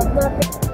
Love, love, love.